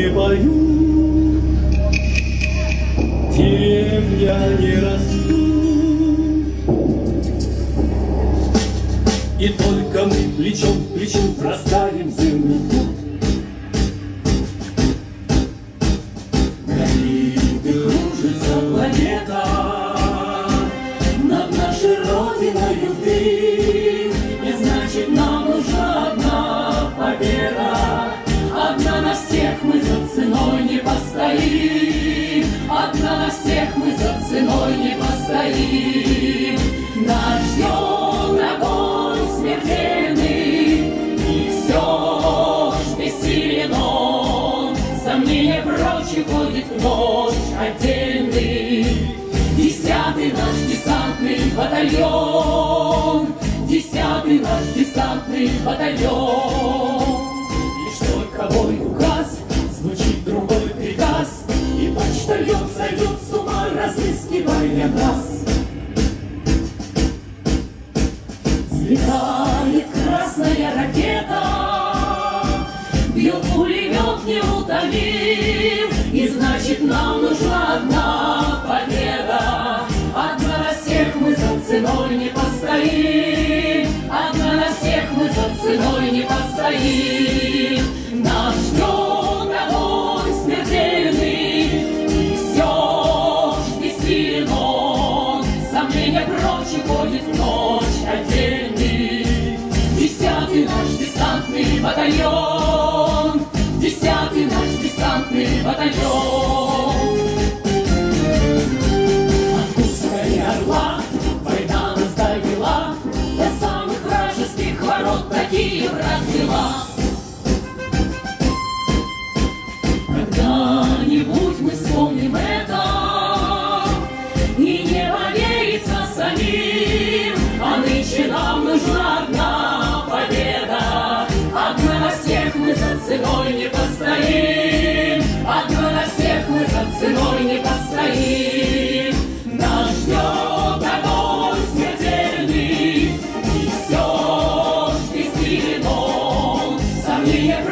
не пою, тем я не расту. И только мы плечом к плечу проставим земный постоим. Одна на всех мы за ценой не постоим. Нас ждет огонь смертельный И все ж бессилен он. Сомнения прочь уходит в ночь отдельный. Десятый наш десантный батальон. Десятый наш десантный батальон разыскивая нас. Взлетает красная ракета. Бьет пулемет неутомим И значит нам нужна одна победа сомнения прочь уходит ночь отдельный. Десятый наш десантный батальон, Десятый наш десантный батальон. От Курска и Орла война нас довела, До самых вражеских ворот такие враг дела. Когда-нибудь мы ценой не постоим, одно на всех мы за ценой не постоим. Нас ждет огонь смертельный, и все, и силен он, сомнения